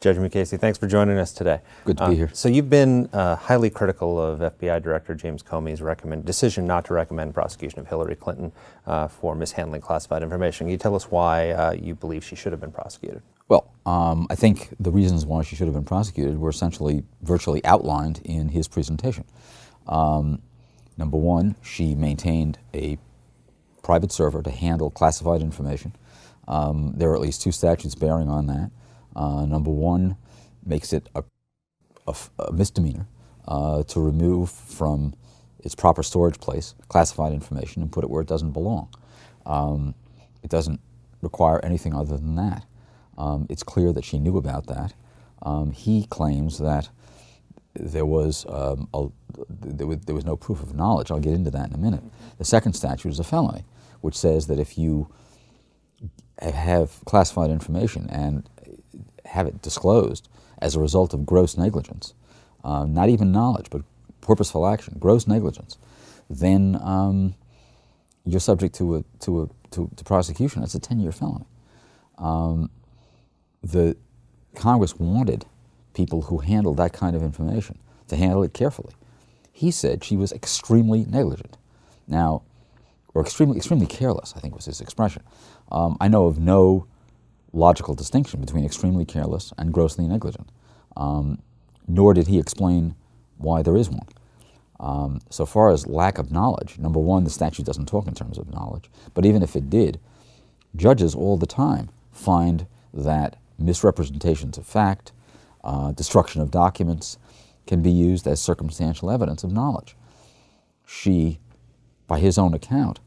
Judge Mukasey, thanks for joining us today. Good to be uh, here. So you've been uh, highly critical of FBI Director James Comey's recommend, decision not to recommend prosecution of Hillary Clinton uh, for mishandling classified information. Can you tell us why uh, you believe she should have been prosecuted? Well, um, I think the reasons why she should have been prosecuted were essentially virtually outlined in his presentation. Um, number one, she maintained a private server to handle classified information. Um, there are at least two statutes bearing on that. Uh, number one makes it a, a, a misdemeanor uh, to remove from its proper storage place classified information and put it where it doesn't belong. Um, it doesn't require anything other than that. Um, it's clear that she knew about that. Um, he claims that there was, um, a, there was, there was no proof of knowledge. I'll get into that in a minute. The second statute is a felony, which says that if you have classified information and have it disclosed as a result of gross negligence, uh, not even knowledge, but purposeful action, gross negligence, then um, you're subject to a, to a to, to prosecution. It's a 10-year felony. Um, the Congress wanted people who handled that kind of information to handle it carefully. He said she was extremely negligent. Now, or extremely extremely careless, I think was his expression. Um, I know of no logical distinction between extremely careless and grossly negligent, um, nor did he explain why there is one. Um, so far as lack of knowledge, number one, the statute doesn't talk in terms of knowledge, but even if it did, judges all the time find that misrepresentations of fact, uh, destruction of documents can be used as circumstantial evidence of knowledge. She, by his own account,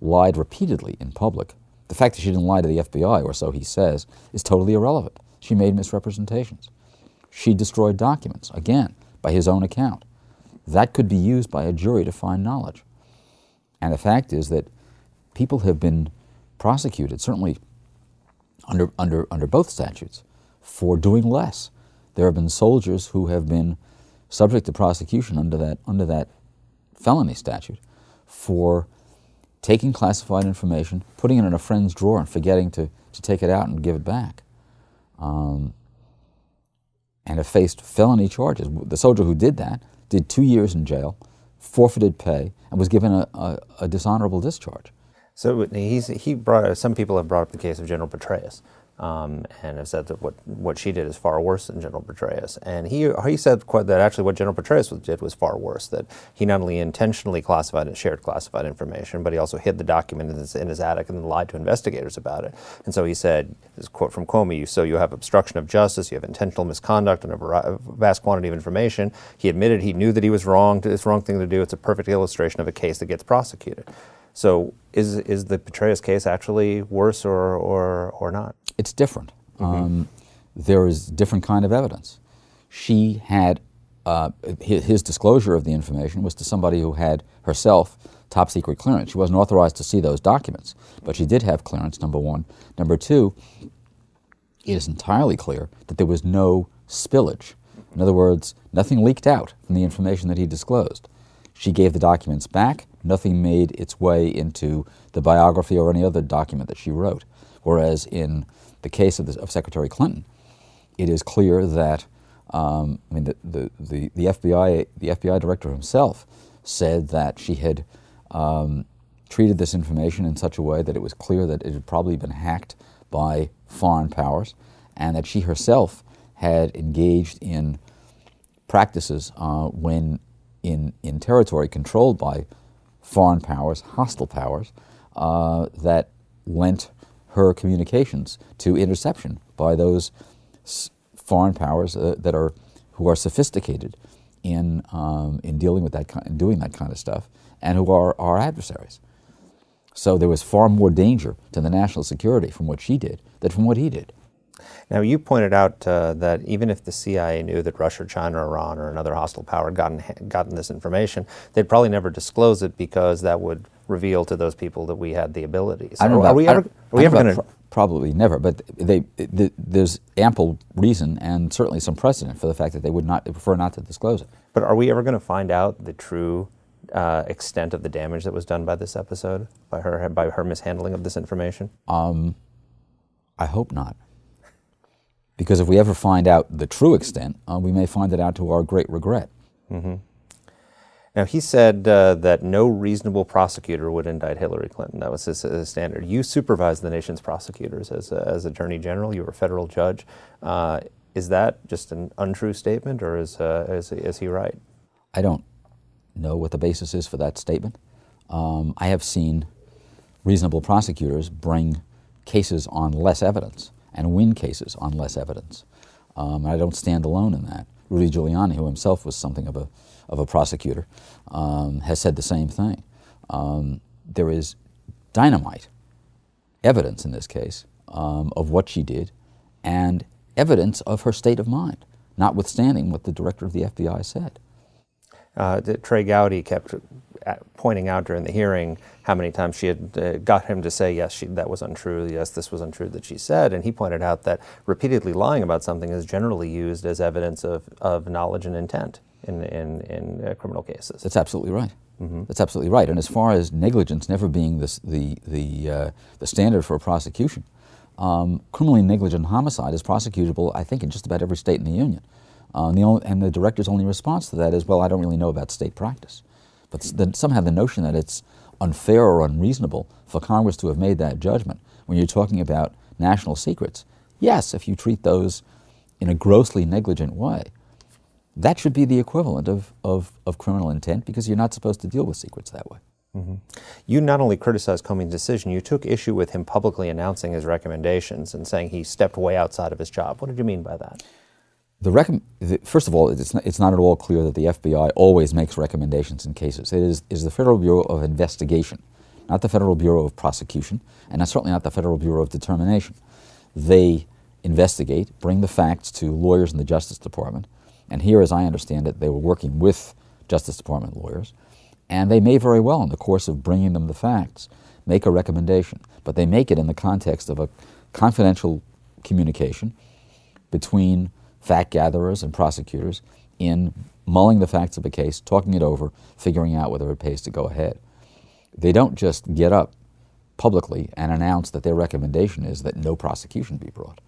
lied repeatedly in public the fact that she didn't lie to the FBI, or so he says, is totally irrelevant. She made misrepresentations. She destroyed documents, again, by his own account. That could be used by a jury to find knowledge. And the fact is that people have been prosecuted, certainly under, under, under both statutes, for doing less. There have been soldiers who have been subject to prosecution under that, under that felony statute for taking classified information, putting it in a friend's drawer and forgetting to, to take it out and give it back. Um, and have faced felony charges. The soldier who did that did two years in jail, forfeited pay, and was given a, a, a dishonorable discharge. So he brought, some people have brought up the case of General Petraeus um, and have said that what, what she did is far worse than General Petraeus. And he, he said that actually what General Petraeus did was far worse, that he not only intentionally classified and shared classified information, but he also hid the document in his, in his attic and then lied to investigators about it. And so he said, this quote from Comey, "You so you have obstruction of justice, you have intentional misconduct and a vast quantity of information. He admitted he knew that he was wrong, it's the wrong thing to do. It's a perfect illustration of a case that gets prosecuted. So is, is the Petraeus case actually worse or, or, or not? It's different. Mm -hmm. um, there is different kind of evidence. She had, uh, his, his, disclosure of the information was to somebody who had herself top secret clearance. She wasn't authorized to see those documents, but she did have clearance, number one. Number two, it is entirely clear that there was no spillage. In other words, nothing leaked out from the information that he disclosed. She gave the documents back. Nothing made its way into the biography or any other document that she wrote. Whereas in the case of, of Secretary Clinton, it is clear that um, I mean the, the, the, the, FBI the FBI director himself said that she had um, treated this information in such a way that it was clear that it had probably been hacked by foreign powers, and that she herself had engaged in practices uh, when in, in territory controlled by foreign powers, hostile powers, uh, that lent her communications to interception by those foreign powers uh, that are who are sophisticated in um, in dealing with that kind, doing that kind of stuff, and who are our adversaries. So there was far more danger to the national security from what she did than from what he did. Now, you pointed out uh, that even if the CIA knew that Russia, China, Iran, or another hostile power had gotten, gotten this information, they'd probably never disclose it because that would reveal to those people that we had the abilities. I don't know. Are, we ever, are we ever going to? Probably never, but they, they, there's ample reason and certainly some precedent for the fact that they would not they prefer not to disclose it. But are we ever going to find out the true uh, extent of the damage that was done by this episode, by her by her mishandling of this information? Um, I hope not Because if we ever find out the true extent, uh, we may find it out to our great regret. Now, he said uh, that no reasonable prosecutor would indict Hillary Clinton. That was his, his standard. You supervised the nation's prosecutors as, a, as Attorney General. You were a federal judge. Uh, is that just an untrue statement, or is, uh, is, is he right? I don't know what the basis is for that statement. Um, I have seen reasonable prosecutors bring cases on less evidence and win cases on less evidence. Um, I don't stand alone in that. Rudy Giuliani, who himself was something of a, of a prosecutor, um, has said the same thing. Um, there is dynamite evidence in this case um, of what she did and evidence of her state of mind, notwithstanding what the director of the FBI said. Uh, Trey Gowdy kept pointing out during the hearing how many times she had uh, got him to say, yes, she, that was untrue, yes, this was untrue that she said. And he pointed out that repeatedly lying about something is generally used as evidence of, of knowledge and intent in, in, in uh, criminal cases. That's absolutely right. Mm-hmm. That's absolutely right. And as far as negligence never being this, the, the, uh, the standard for a prosecution, um, criminally negligent homicide is prosecutable, I think, in just about every state in the union. Uh, and, the only, and, the director's only response to that is, well, I don't really know about state practice. But the, somehow the notion that it's unfair or unreasonable for Congress to have made that judgment when you're talking about national secrets, yes, if you treat those in a grossly negligent way, that should be the equivalent of, of, of criminal intent because you're not supposed to deal with secrets that way. Mm-hmm. You not only criticized Comey's decision, you took issue with him publicly announcing his recommendations and saying he stepped way outside of his job. What did you mean by that? The, rec- first of all, it's not, it's not, at all clear that the FBI always makes recommendations in cases. It is, is the Federal Bureau of Investigation, not the Federal Bureau of Prosecution, and that's certainly not the Federal Bureau of Determination. They investigate, bring the facts to lawyers in the Justice Department, and here, as I understand it, they were working with Justice Department lawyers, and they may very well, in the course of bringing them the facts, make a recommendation, but they make it in the context of a confidential communication between fact gatherers and prosecutors in mulling the facts of a case, talking it over, figuring out whether it pays to go ahead. They don't just get up publicly and announce that their recommendation is that no prosecution be brought.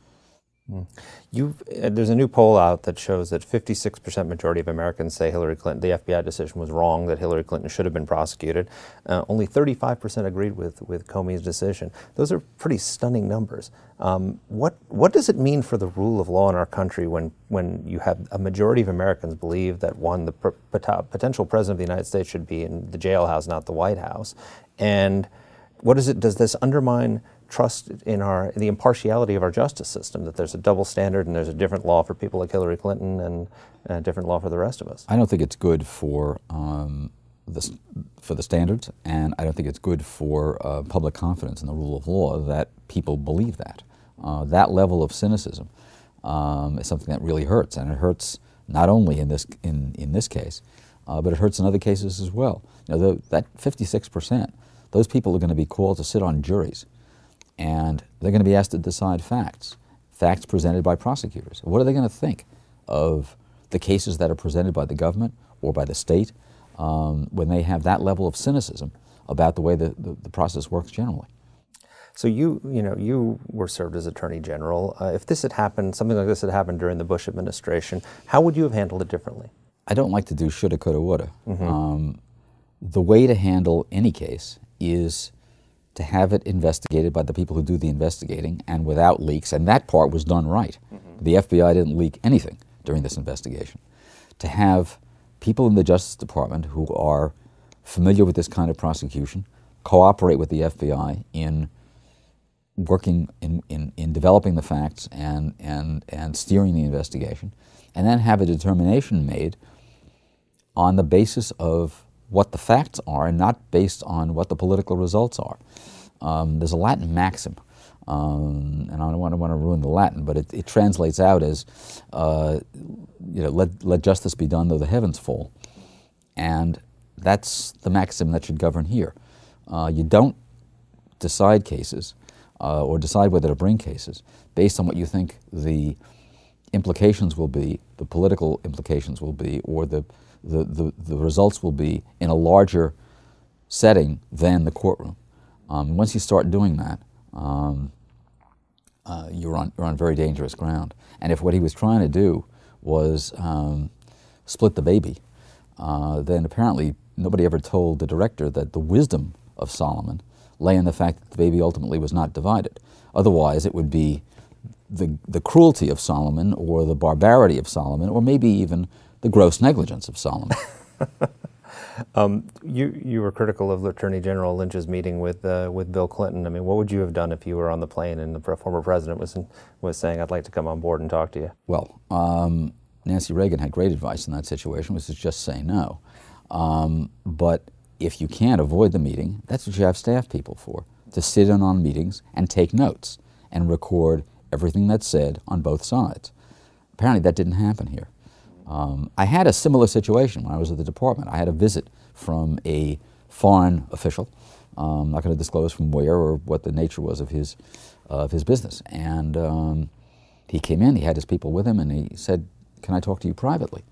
Mm. Uh, there's a new poll out that shows that 56% majority of Americans say Hillary Clinton, the FBI decision was wrong, that Hillary Clinton should have been prosecuted. Uh, only 35% agreed with, with Comey's decision. Those are pretty stunning numbers. Um, what, what does it mean for the rule of law in our country when, when you have a majority of Americans believe that, one, the potential president of the United States should be in the jailhouse, not the White House? And what is it, does this undermine trust in our the impartiality of our justice system that there's a double standard and there's a different law for people like Hillary Clinton and a different law for the rest of us. I don't think it's good for um, the for the standards, and I don't think it's good for uh, public confidence in the rule of law that people believe that. Uh, that level of cynicism um, is something that really hurts, and it hurts not only in this in in this case, uh, but it hurts in other cases as well. You know, the, that 56 percent, those people are going to be called to sit on juries and they're going to be asked to decide facts, facts presented by prosecutors. What are they going to think of the cases that are presented by the government or by the state um, when they have that level of cynicism about the way the, the, the, process works generally? So you, you know, you were served as Attorney General. Uh, if this had happened, something like this had happened during the Bush administration, how would you have handled it differently? I don't like to do shoulda, coulda, woulda. Mm-hmm. Um, the way to handle any case is to have it investigated by the people who do the investigating and without leaks, and that part was done right. Mm-hmm. The FBI didn't leak anything during this investigation. To have people in the Justice Department who are familiar with this kind of prosecution cooperate with the FBI in working in, in, in developing the facts and, and, and steering the investigation, and then have a determination made on the basis of what the facts are and not based on what the political results are. Um, there's a Latin maxim, um, and I don't want to, want to ruin the Latin, but it, it translates out as, uh, you know, let, let justice be done though the heavens fall. And that's the maxim that should govern here. Uh, you don't decide cases uh, or decide whether to bring cases based on what you think the implications will be, the political implications will be, or the the, the, the results will be in a larger setting than the courtroom. Um, once you start doing that, um, uh, you're, on, you're on very dangerous ground. And if what he was trying to do was um, split the baby, uh, then apparently nobody ever told the director that the wisdom of Solomon lay in the fact that the baby ultimately was not divided. Otherwise, it would be the, the cruelty of Solomon or the barbarity of Solomon or maybe even the gross negligence of Solomon. um, you, you were critical of Attorney General Lynch's meeting with, uh, with Bill Clinton. I mean, what would you have done if you were on the plane and the former president was, was saying, I'd like to come on board and talk to you? Well, um, Nancy Reagan had great advice in that situation, which is just say no. Um, but if you can't avoid the meeting, that's what you have staff people for, to sit in on meetings and take notes and record everything that's said on both sides. Apparently that didn't happen here. Um, I had a similar situation when I was at the department. I had a visit from a foreign official. Um, not going to disclose from where or what the nature was of his, uh, of his business. And um, he came in, he had his people with him, and he said, Can I talk to you privately?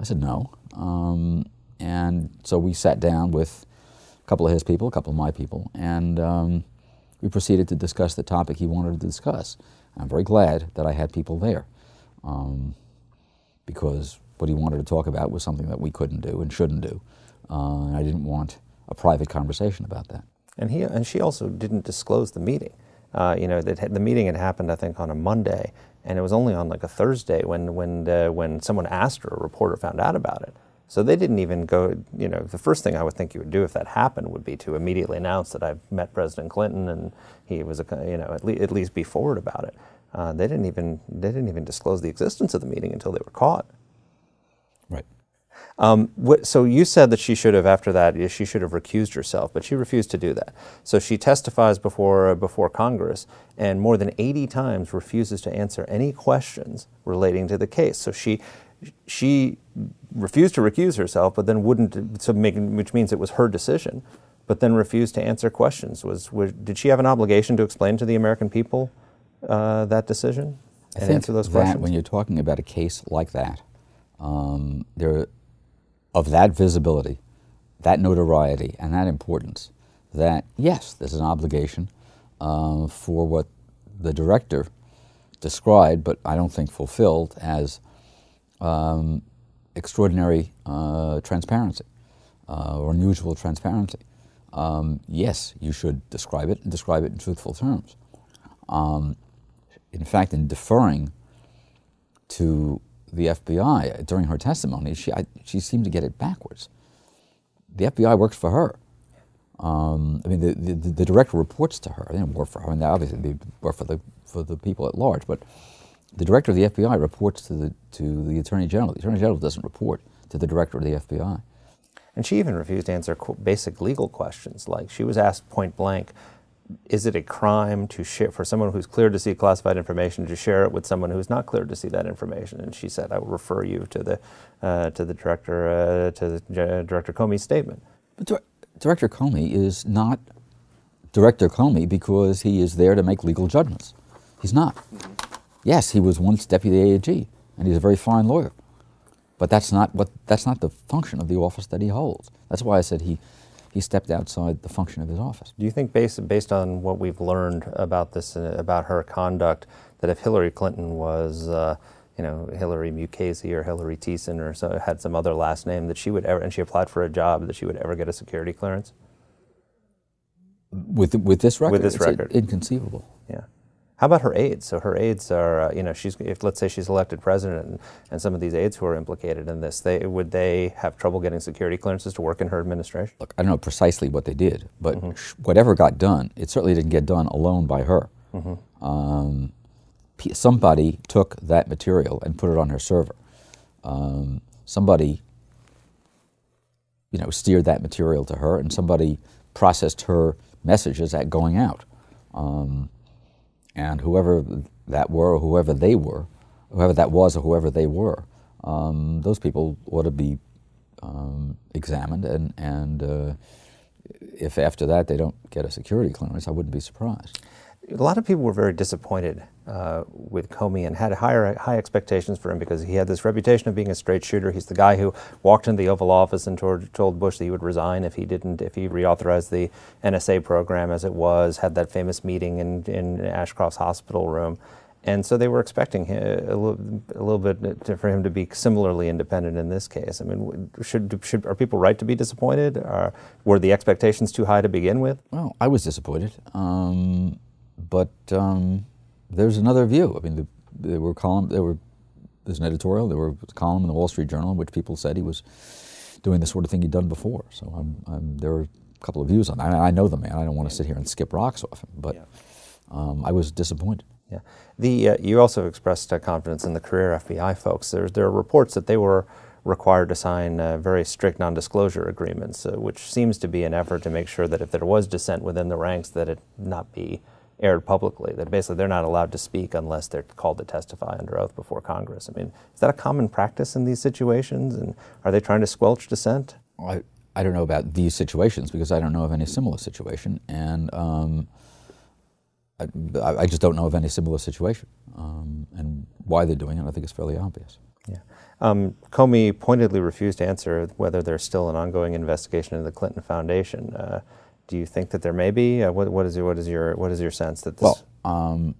I said, No. Um, and so we sat down with a couple of his people, a couple of my people, and um, we proceeded to discuss the topic he wanted to discuss. I'm very glad that I had people there um, because what he wanted to talk about was something that we couldn't do and shouldn't do. Uh, and I didn't want a private conversation about that. And, he, and she also didn't disclose the meeting. Uh, you know, the, the meeting had happened, I think, on a Monday, and it was only on like a Thursday when, when, when someone asked her, a reporter found out about it. So they didn't even go, you know, the first thing I would think you would do if that happened would be to immediately announce that I've met President Clinton and he was, a, you know, at, le- at least be forward about it. Uh, they didn't even they didn't even disclose the existence of the meeting until they were caught. Right. Um, what, so you said that she should have, after that, she should have recused herself, but she refused to do that. So she testifies before before Congress, and more than 80 times refuses to answer any questions relating to the case. So she she refused to recuse herself, but then wouldn't, so making, which means it was her decision, but then refused to answer questions. Was, was did she have an obligation to explain to the American people uh, that decision and and answer those that questions? when you're talking about a case like that, um, there, of that visibility, that notoriety, and that importance, that yes, there's an obligation uh, for what the director described, but I don't think fulfilled as um, extraordinary uh, transparency uh, or unusual transparency. Um, yes, you should describe it and describe it in truthful terms. Um, in fact, in deferring to the FBI during her testimony, she, I, she seemed to get it backwards. The FBI works for her. Um, I mean, the, the, the, director reports to her. They don't work for her, and obviously they work for the, for the people at large, but the director of the FBI reports to the, to the Attorney General. The Attorney General doesn't report to the director of the FBI. And she even refused to answer basic legal questions. Like she was asked point blank, is it a crime to share for someone who's cleared to see classified information to share it with someone who's not cleared to see that information? And she said, "I will refer you to the uh, to the director uh, to the, Director Comey's statement." But Director Comey is not Director Comey because he is there to make legal judgments. He's not. Yes, he was once deputy AG, and he's a very fine lawyer. But that's not what that's not the function of the office that he holds. That's why I said he he stepped outside the function of his office. Do you think, based based on what we've learned about this uh, about her conduct, that if Hillary Clinton was uh, you know, Hillary Mukasey or Hillary Thiessen or so, had some other last name that she would ever, and she applied for a job, that she would ever get a security clearance? With, with this record? With this it's record. inconceivable. Yeah. How about her aides? So her aides are, uh, you know, she's if let's say she's elected president, and, and, some of these aides who are implicated in this, they would they have trouble getting security clearances to work in her administration? Look, I don't know precisely what they did, but mm -hmm. whatever got done, it certainly didn't get done alone by her. Mm -hmm. um, somebody took that material and put it on her server. Um, somebody, you know, steered that material to her, and somebody processed her messages at going out. Um, and whoever that were, or whoever they were, whoever that was, or whoever they were, um, those people ought to be um, examined. And, and uh, if after that they don't get a security clearance, I wouldn't be surprised. A lot of people were very disappointed uh, with Comey and had higher, high expectations for him because he had this reputation of being a straight shooter. He's the guy who walked into the Oval Office and told, told Bush that he would resign if he didn't, if he reauthorized the NSA program as it was, had that famous meeting in, in Ashcroft's hospital room. And so they were expecting a, little, a little bit to, for him to be similarly independent in this case. I mean, should, should are people right to be disappointed? Or were the expectations too high to begin with? Well, I was disappointed, um, but um, there's another view. I mean, the, there were column, there were there's an editorial, there were a column in the Wall Street Journal in which people said he was doing the sort of thing he'd done before. So I'm, I'm, there were a couple of views on that. I, I know the man. I don't want to sit here and skip rocks off him, but yeah. um, I was disappointed. Yeah. The, uh, you also expressed uh, confidence in the career FBI folks. There, there are reports that they were required to sign uh, very strict non-disclosure agreements, uh, which seems to be an effort to make sure that if there was dissent within the ranks, that it not be aired publicly. That basically they're not allowed to speak unless they're called to testify under oath before Congress. I mean, is that a common practice in these situations? And are they trying to squelch dissent? I, I don't know about these situations because I don't know of any similar situation. And um, I, I, just don't know of any similar situation. Um, and why they're doing it, I think is fairly obvious. Yeah. Um, Comey pointedly refused to answer whether there's still an ongoing investigation into the Clinton Foundation. Uh, do you think that there may be? Uh, what, what, is your, what, is your, what is your sense that this? Well, um,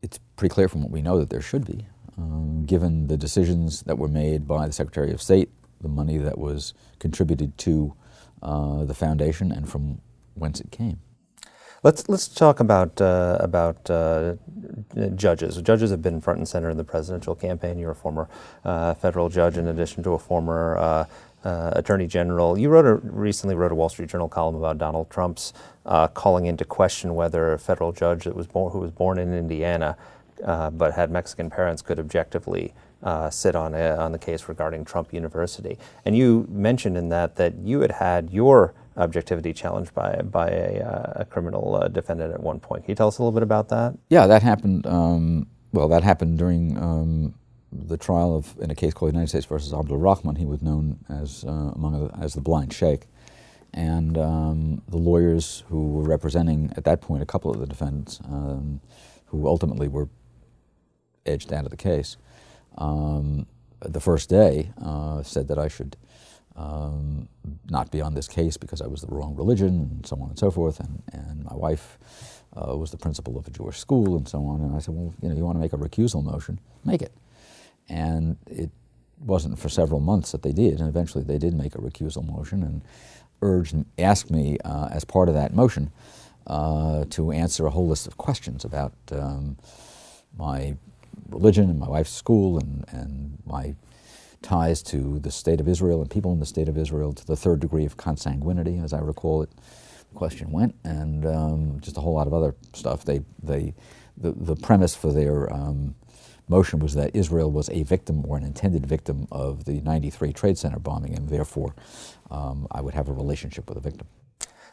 it's pretty clear from what we know that there should be, um, given the decisions that were made by the Secretary of State, the money that was contributed to uh, the foundation, and from whence it came. Let's let's talk about uh, about uh, judges. Judges have been front and center in the presidential campaign. You're a former uh, federal judge, in addition to a former uh, uh, attorney general. You wrote a, recently wrote a Wall Street Journal column about Donald Trump's uh, calling into question whether a federal judge that was born, who was born in Indiana but had Mexican parents could objectively uh, sit on a, on the case regarding Trump University. And you mentioned in that that you had had your objectivity challenged by by a, uh, a criminal uh, defendant at one point. Can you tell us a little bit about that? Yeah, that happened. Um, well, that happened during um, the trial of in a case called United States versus Abdul Rahman. He was known as uh, among as the blind sheikh, and um, the lawyers who were representing at that point a couple of the defendants, um, who ultimately were edged out of the case. Um, the first day uh, said that I should um, not be on this case because I was the wrong religion and so on and so forth. And, and my wife uh, was the principal of a Jewish school and so on. And I said, well, you know, you want to make a recusal motion, make it. And it wasn't for several months that they did. And eventually they did make a recusal motion and urged, asked me uh, as part of that motion uh, to answer a whole list of questions about um, my religion and my wife's school and, and my ties to the state of Israel and people in the state of Israel to the third degree of consanguinity, as I recall it. The question went, and um, just a whole lot of other stuff. They, they, the, the premise for their um, motion was that Israel was a victim or an intended victim of the 93 Trade Center bombing, and therefore um, I would have a relationship with a victim.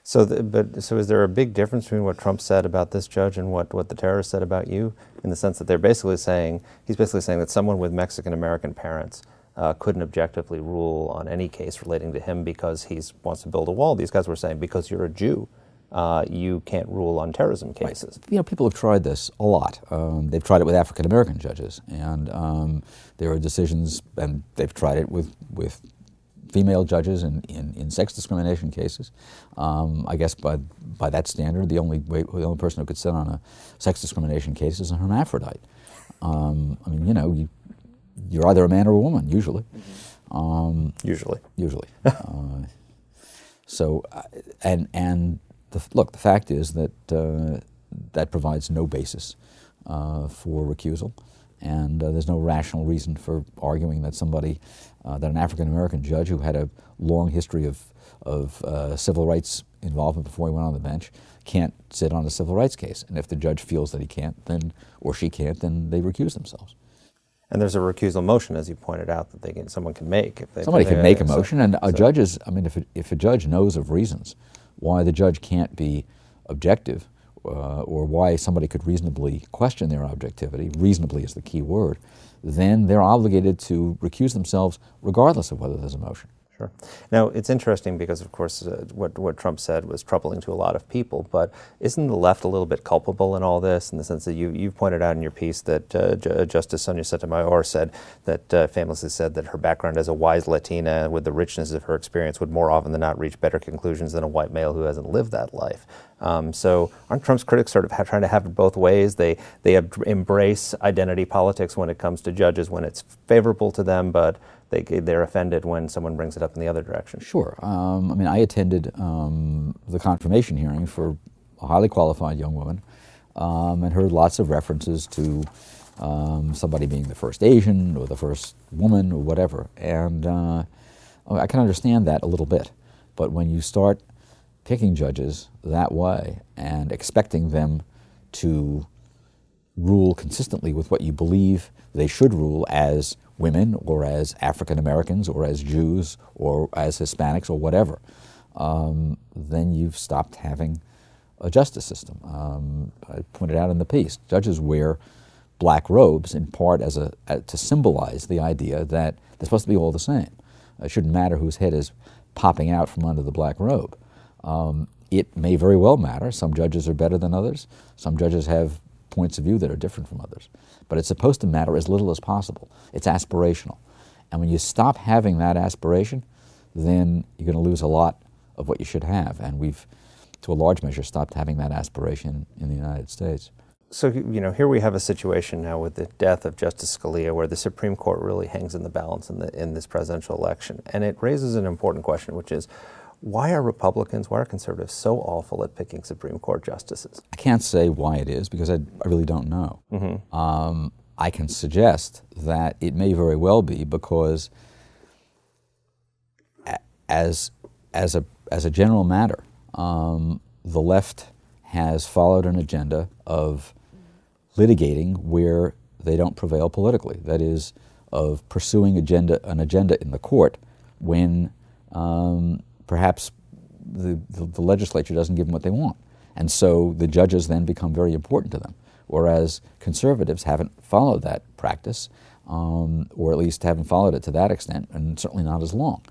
So, the, but so is there a big difference between what Trump said about this judge and what, what the terrorists said about you, in the sense that they're basically saying he's basically saying that someone with Mexican American parents uh, couldn't objectively rule on any case relating to him because he wants to build a wall. These guys were saying because you're a Jew, uh, you can't rule on terrorism cases. Right. You know, people have tried this a lot. Um, they've tried it with African American judges, and um, there are decisions, and they've tried it with with female judges in, in, in sex discrimination cases. Um, I guess by by that standard, the only way, the only person who could sit on a sex discrimination case is a hermaphrodite. Um, I mean, you know, you you're either a man or a woman, usually. Mm-hmm. Um, usually. Usually. uh, so, uh, and and the, look, the fact is that uh, that provides no basis uh, for recusal, and uh, there's no rational reason for arguing that somebody, uh, that an African American judge who had a long history of of civil rights involvement before he went on the bench can't sit on a civil rights case. And if the judge feels that he can't, then or she can't, then they recuse themselves. And there's a recusal motion, as you pointed out, that they can, someone can make. If they, Somebody can make a motion, so, and a so. judge is, I mean, if, it, if a judge knows of reasons why the judge can't be objective, uh, or why somebody could reasonably question their objectivity, reasonably is the key word, then they're obligated to recuse themselves regardless of whether there's a motion. Sure. Now, it's interesting because, of course, uh, what, what Trump said was troubling to a lot of people, but isn't the left a little bit culpable in all this in the sense that you, you've pointed out in your piece that uh, J- uh, Justice Sonia Sotomayor said that, uh, famously said that her background as a wise Latina with the richness of her experience would more often than not reach better conclusions than a white male who hasn't lived that life. Um, so aren't Trump's critics sort of ha- trying to have it both ways? They, they ab- embrace identity politics when it comes to judges when it's favorable to them, but they, they're offended when someone brings it up in the other direction. Sure. Um, I mean, I attended um, the confirmation hearing for a highly qualified young woman um, and heard lots of references to um, somebody being the first Asian or the first woman or whatever. And uh, I can understand that a little bit. But when you start picking judges that way and expecting them to rule consistently with what you believe they should rule as women or as African Americans or as Jews or as Hispanics or whatever, um, then you've stopped having a justice system. Um, I pointed out in the piece, judges wear black robes in part as a, to symbolize the idea that they're supposed to be all the same. It shouldn't matter whose head is popping out from under the black robe. Um, it may very well matter. Some judges are better than others. Some judges have points of view that are different from others. But it's supposed to matter as little as possible. It's aspirational. And when you stop having that aspiration, then you're going to lose a lot of what you should have. And we've, to a large measure, stopped having that aspiration in the United States. So, you know, here we have a situation now with the death of Justice Scalia where the Supreme Court really hangs in the balance in, the, in this presidential election. And it raises an important question, which is why are Republicans, why are conservatives so awful at picking Supreme Court justices? I can't say why it is because I, I really don't know. Mm-hmm. Um, I can suggest that it may very well be because, as, as, a, as a general matter, um, the left has followed an agenda of litigating where they don't prevail politically. That is, of pursuing agenda, an agenda in the court when um, perhaps the, the, the, legislature doesn't give them what they want. And so the judges then become very important to them, whereas conservatives haven't followed that practice, um, or at least haven't followed it to that extent, and certainly not as long.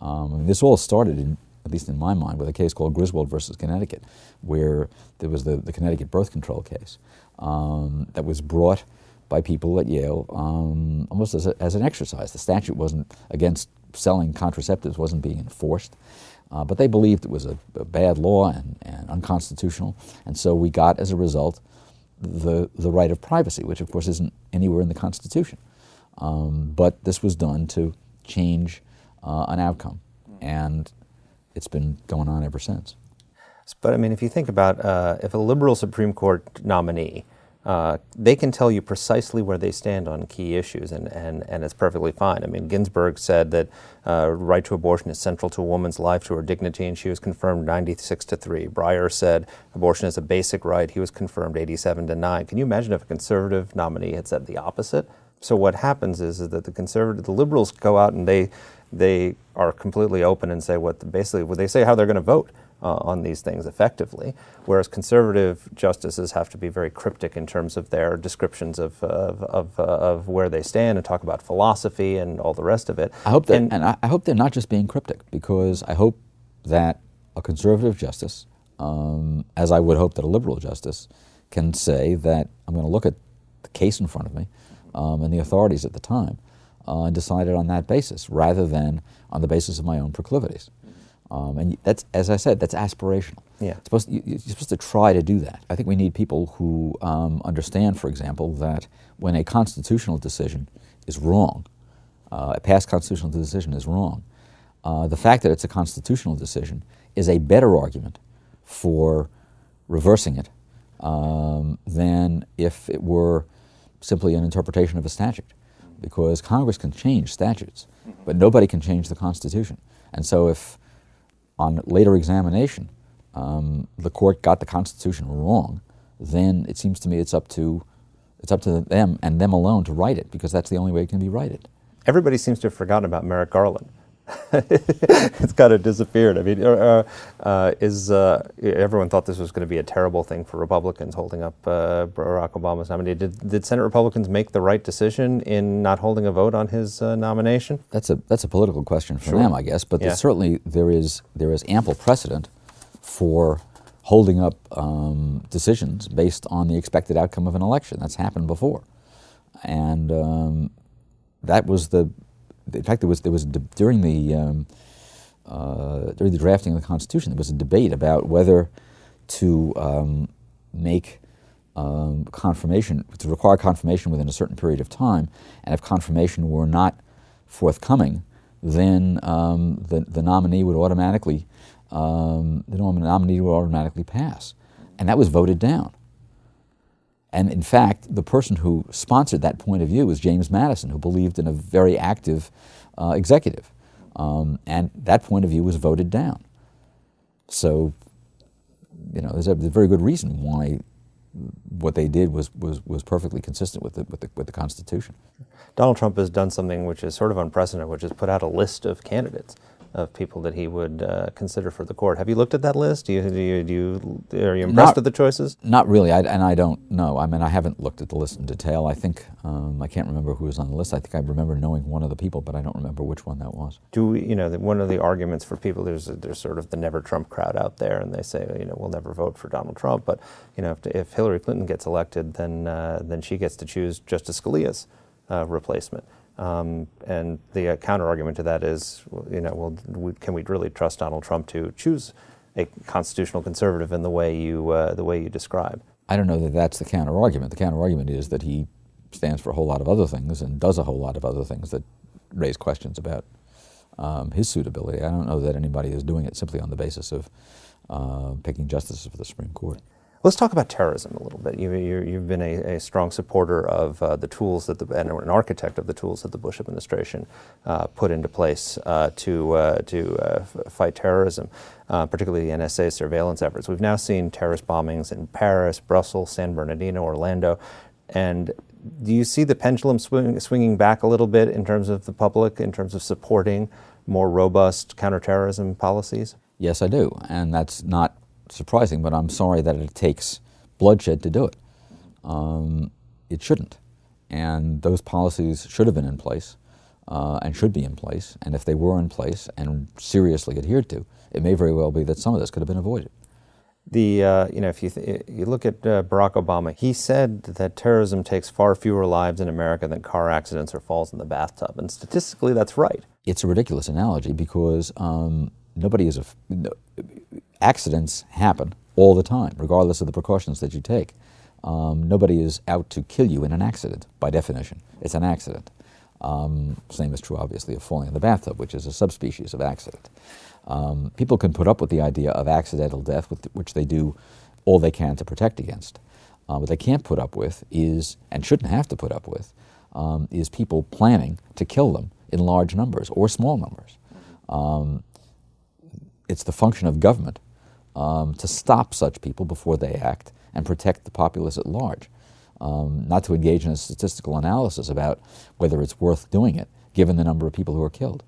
Um, this all started, in, at least in my mind, with a case called Griswold versus Connecticut, where there was the, the Connecticut birth control case um, that was brought by people at Yale um, almost as, a, as an exercise. The statute wasn't against selling contraceptives wasn't being enforced. Uh, but they believed it was a, a bad law and, and, unconstitutional, and so we got, as a result, the, the right of privacy, which of course isn't anywhere in the Constitution. Um, but this was done to change uh, an outcome, and it's been going on ever since. But I mean, if you think about uh, if a liberal Supreme Court nominee uh, they can tell you precisely where they stand on key issues, and, and, and it's perfectly fine. I mean, Ginsburg said that uh, right to abortion is central to a woman's life, to her dignity, and she was confirmed 96 to 3. Breyer said abortion is a basic right. He was confirmed 87 to 9. Can you imagine if a conservative nominee had said the opposite? So what happens is, is that the conservative, the liberals go out and they, they are completely open and say what basically, they say how they're going to vote uh, on these things effectively, whereas conservative justices have to be very cryptic in terms of their descriptions of, of, of, uh, of where they stand and talk about philosophy and all the rest of it. I hope that, and, and I, I hope they're not just being cryptic because I hope that a conservative justice, um, as I would hope that a liberal justice, can say that I'm going to look at the case in front of me um, and the authorities at the time uh, and decide it on that basis rather than on the basis of my own proclivities. Um, and that's, as I said, that's aspirational. Yeah. Supposed to, you, are supposed to try to do that. I think we need people who um, understand, for example, that when a constitutional decision is wrong, uh, a past constitutional decision is wrong, uh, the fact that it's a constitutional decision is a better argument for reversing it um, than if it were simply an interpretation of a statute. Because Congress can change statutes, but nobody can change the Constitution. And so if on later examination, um, the court got the Constitution wrong, then it seems to me it's up to it's up to them and them alone to right it because that's the only way it can be righted. Everybody seems to have forgotten about Merrick Garland. it's kind of disappeared. I mean, uh, uh, is uh, everyone thought this was going to be a terrible thing for Republicans holding up uh, Barack Obama's nominee? Did, did Senate Republicans make the right decision in not holding a vote on his uh, nomination? That's a that's a political question for Sure. them, I guess. But Yeah. certainly there is there is ample precedent for holding up um, decisions based on the expected outcome of an election. That's happened before, and um, that was the. In fact, there was there was during the um, uh, during the drafting of the Constitution, there was a debate about whether to um, make um, confirmation, to require confirmation within a certain period of time, and if confirmation were not forthcoming, then um, the, the nominee would automatically um, the nominee would automatically pass, and that was voted down. And in fact, the person who sponsored that point of view was James Madison, who believed in a very active uh, executive. Um, and that point of view was voted down. So, you know, there's a, very good reason why what they did was, was, was perfectly consistent with the, with, the, with the Constitution. Donald Trump has done something which is sort of unprecedented, which is put out a list of candidates of people that he would uh, consider for the court. Have you looked at that list? Do you, do you, do you are you impressed Not- with the choices? Not really, I, and I don't know. I mean, I haven't looked at the list in detail. I think um, I can't remember who was on the list. I think I remember knowing one of the people, but I don't remember which one that was. Do we, you know, the, one of the arguments for people, there's, there's sort of the never Trump crowd out there, and they say, you know, we'll never vote for Donald Trump. But, you know, if, if Hillary Clinton gets elected, then, uh, then she gets to choose Justice Scalia's uh, replacement. Um, and the uh, counter argument to that is, you know, well, we, can we really trust Donald Trump to choose a constitutional conservative in the way you, uh, the way you describe? I don't know that that's the counter argument. The counter argument is that he stands for a whole lot of other things and does a whole lot of other things that raise questions about um, his suitability. I don't know that anybody is doing it simply on the basis of uh, picking justices for the Supreme Court. Let's talk about terrorism a little bit. You, you've been a, a strong supporter of uh, the tools that the, and an architect of the tools that the Bush administration uh, put into place uh, to, uh, to uh, fight terrorism, uh, particularly the NSA surveillance efforts. We've now seen terrorist bombings in Paris, Brussels, San Bernardino, Orlando. And do you see the pendulum swing, swinging back a little bit in terms of the public, in terms of supporting more robust counterterrorism policies? Yes, I do, and that's not surprising. But I'm sorry that it takes bloodshed to do it. Um, it shouldn't, and those policies should have been in place, uh, and should be in place. And if they were in place and seriously adhered to, it may very well be that some of this could have been avoided. The uh, you know if you th- you look at uh, Barack Obama, he said that terrorism takes far fewer lives in America than car accidents or falls in the bathtub, and statistically that's right. It's a ridiculous analogy because um, nobody is a, no, accidents happen all the time, regardless of the precautions that you take. Um, nobody is out to kill you in an accident, by definition. It's an accident. Um, same is true, obviously, of falling in the bathtub, which is a subspecies of accident. Um, people can put up with the idea of accidental death, with which they do all they can to protect against. Uh, what they can't put up with is, and shouldn't have to put up with, um, is people planning to kill them in large numbers or small numbers. Um, it's the function of government um, to stop such people before they act and protect the populace at large. Um, not to engage in a statistical analysis about whether it's worth doing it, given the number of people who are killed.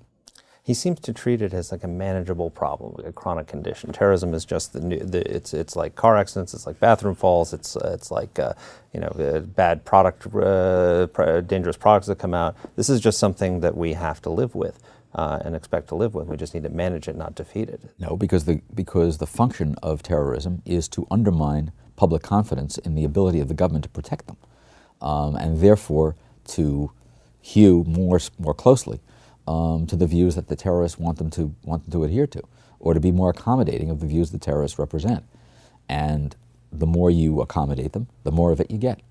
He seems to treat it as like a manageable problem, like a chronic condition. Terrorism is just the, new, the it's it's like car accidents, it's like bathroom falls, it's uh, it's like uh, you know uh, bad product, uh, dangerous products that come out. This is just something that we have to live with uh, and expect to live with. We just need to manage it, not defeat it. No, because the, because the function of terrorism is to undermine public confidence in the ability of the government to protect them, um, and therefore to hew more, more closely um, to the views that the terrorists want them, to, want them to adhere to, or to be more accommodating of the views the terrorists represent. And the more you accommodate them, the more of it you get.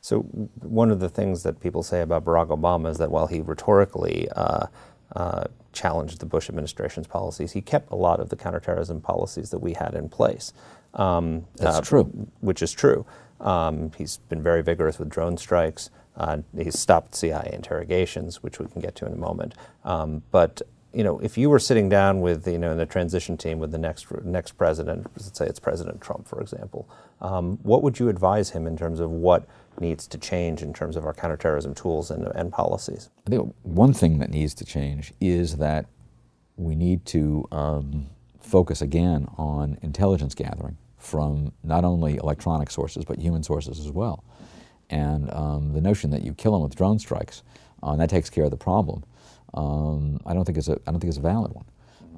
So one of the things that people say about Barack Obama is that while he rhetorically uh, uh, challenged the Bush administration's policies, he kept a lot of the counterterrorism policies that we had in place. Um, That's true. Which is true. Um, he's been very vigorous with drone strikes. Uh, he's stopped CIA interrogations, which we can get to in a moment. Um, but you know, if you were sitting down with you know in the transition team with the next next president, let's say it's President Trump, for example, um, what would you advise him in terms of what needs to change in terms of our counterterrorism tools and, and policies? I think one thing that needs to change is that we need to um, focus again on intelligence gathering from not only electronic sources but human sources as well. And um, the notion that you kill them with drone strikes, uh, and that takes care of the problem, um, I don't think is a I don't think it's a valid one.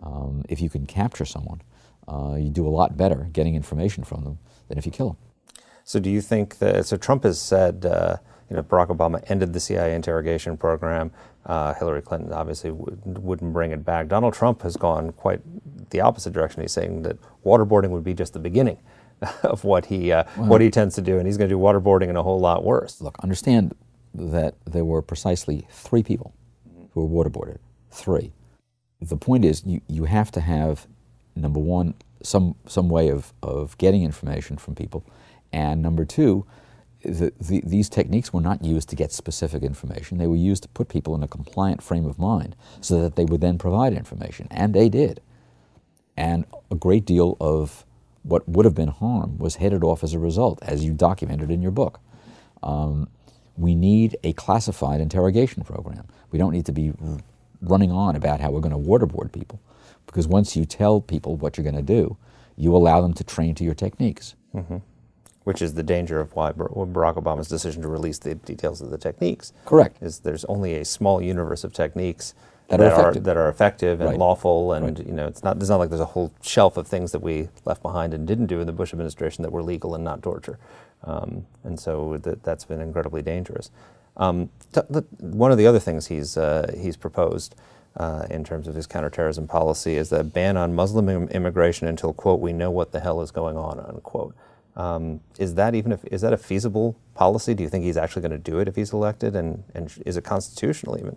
Um, if you can capture someone, uh, you do a lot better getting information from them than if you kill them. So, do you think that? So, Trump has said, uh, you know, Barack Obama ended the CIA interrogation program. Uh, Hillary Clinton obviously wouldn't bring it back. Donald Trump has gone quite the opposite direction. He's saying that waterboarding would be just the beginning of what he uh, well, what he tends to do, and he's going to do waterboarding and a whole lot worse. Look, understand that there were precisely three people who were waterboarded. Three. The point is, you, you have to have number one some some way of, of getting information from people, and number two, the, the, these techniques were not used to get specific information. They were used to put people in a compliant frame of mind so that they would then provide information, and they did. And a great deal of what would have been harm was headed off as a result, as you documented in your book. Um, we need a classified interrogation program. We don't need to be running on about how we're going to waterboard people, because once you tell people what you're going to do, you allow them to train to your techniques. Mm-hmm. Which is the danger of why Barack Obama's decision to release the details of the techniques. Correct. Is there's only a small universe of techniques that, that are effective, are, that are effective and right. lawful, and right. you know it's not it's not like there's a whole shelf of things that we left behind and didn't do in the Bush administration that were legal and not torture, um, and so th- that's been incredibly dangerous. Um, t- th- one of the other things he's uh, he's proposed uh, in terms of his counterterrorism policy is the ban on Muslim Im- immigration until quote we know what the hell is going on unquote. Um, is that even if, is that a feasible policy? Do you think he's actually going to do it if he's elected, and, and is it constitutional even?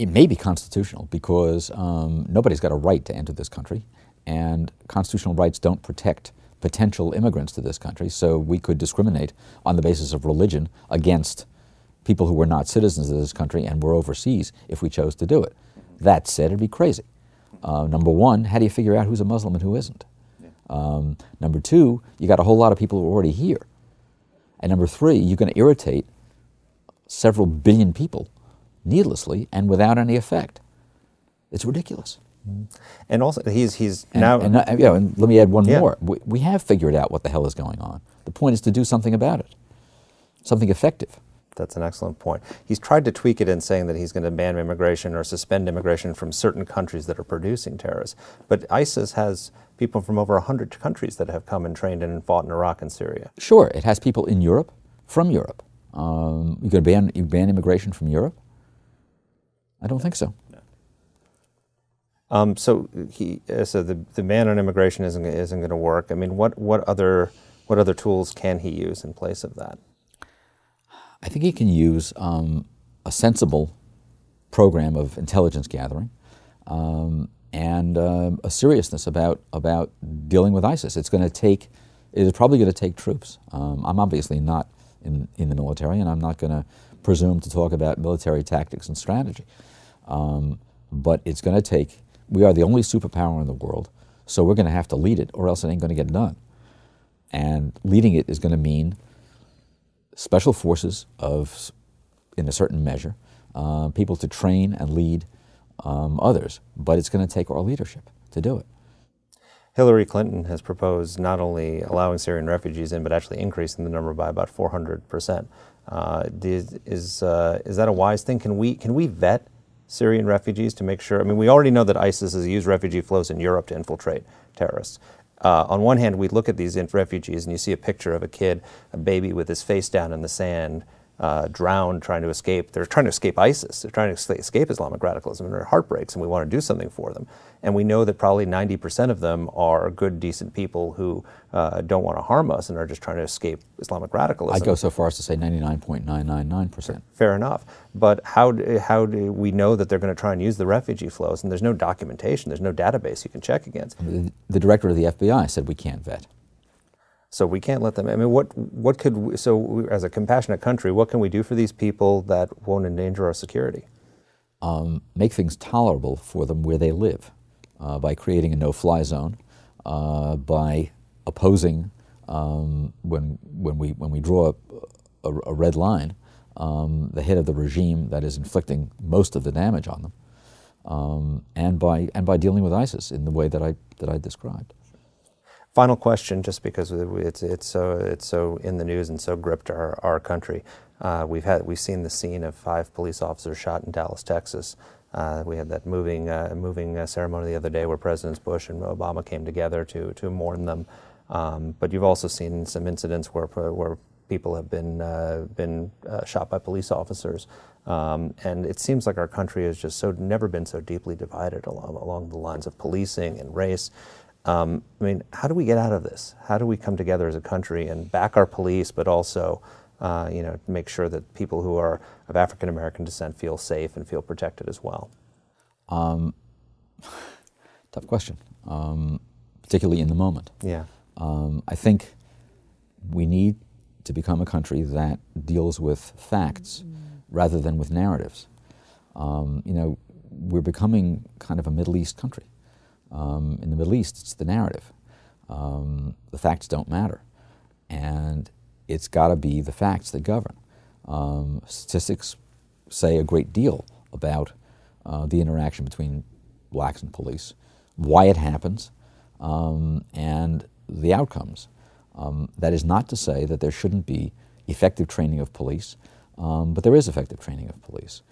It may be constitutional because um, nobody's got a right to enter this country, and constitutional rights don't protect potential immigrants to this country. So we could discriminate on the basis of religion against people who were not citizens of this country and were overseas if we chose to do it. That said, it'd be crazy. Uh, number one, how do you figure out who's a Muslim and who isn't? Um, number two, you got a whole lot of people who are already here. And number three, you're going to irritate several billion people needlessly and without any effect. It's ridiculous. And also, he's he's and, now. And, uh, yeah, and let me add one yeah. more. We, we have figured out what the hell is going on. The point is to do something about it, something effective. That's an excellent point. He's tried to tweak it in saying that he's going to ban immigration or suspend immigration from certain countries that are producing terrorists. But ISIS has people from over 100 countries that have come and trained and fought in Iraq and Syria. Sure, it has people in Europe, from Europe. Um, you going to ban, you ban immigration from Europe? I don't think so. Um, so he, uh, so the, the ban on immigration isn't, isn't going to work. I mean, what, what, other, what other tools can he use in place of that? I think he can use um, a sensible program of intelligence gathering um, and uh, a seriousness about, about dealing with ISIS. It's going to take, it is probably going to take troops. Um, I'm obviously not in, in the military, and I'm not going to presume to talk about military tactics and strategy. Um, but it's going to take, we are the only superpower in the world, so we're going to have to lead it, or else it ain't going to get done. And leading it is going to mean special forces of, in a certain measure, uh, people to train and lead um, others, but it's going to take our leadership to do it. Hillary Clinton has proposed not only allowing Syrian refugees in, but actually increasing the number by about 400 percent. Uh, is uh, is that a wise thing? Can we can we vet Syrian refugees to make sure? I mean, we already know that ISIS has used refugee flows in Europe to infiltrate terrorists. Uh, on one hand, we look at these refugees and you see a picture of a kid, a baby with his face down in the sand, uh, drowned trying to escape. They're trying to escape ISIS. They're trying to escape Islamic radicalism, and their heart breaks, and we want to do something for them. And we know that probably 90% of them are good, decent people who uh, don't want to harm us and are just trying to escape Islamic radicalism. I'd go so far as to say 99.999%. Fair enough. But how do, how do we know that they're going to try and use the refugee flows? And there's no documentation, there's no database you can check against. The, the director of the FBI said we can't vet. So we can't let them. I mean, what what could we, so we, as a compassionate country, what can we do for these people that won't endanger our security? Um, make things tolerable for them where they live uh, by creating a no-fly zone, uh, by opposing um, when when we when we draw a, a, red line, um, the head of the regime that is inflicting most of the damage on them. um, and by and by dealing with ISIS in the way that I that I described. Final question, just because it's it's so it's so in the news and so gripped our our country. Uh, we've had we've seen the scene of five police officers shot in Dallas, Texas. Uh, we had that moving uh, moving uh, ceremony the other day where Presidents Bush and Obama came together to to mourn them. Um, but you've also seen some incidents where where people have been uh, been uh, shot by police officers, um, and it seems like our country has just so never been so deeply divided along, along the lines of policing and race. Um, I mean, how do we get out of this? How do we come together as a country and back our police, but also, uh, you know, make sure that people who are of African American descent feel safe and feel protected as well? Um, tough question, um, particularly in the moment. Yeah. Um, I think we need to become a country that deals with facts mm. rather than with narratives. Um, you know, we're becoming kind of a Middle East country. Um, in the Middle East, it's the narrative. Um, the facts don't matter. And it's got to be the facts that govern. Um, statistics say a great deal about uh, the interaction between blacks and police, why it happens, um, and the outcomes. Um, that is not to say that there shouldn't be effective training of police, um, but there is effective training of police.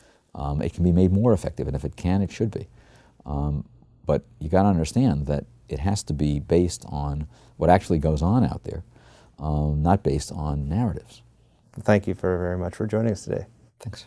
it can be made more effective, and if it can, it should be. But you got to understand that it has to be based on what actually goes on out there, um, not based on narratives. Thank you for very much for joining us today. Thanks.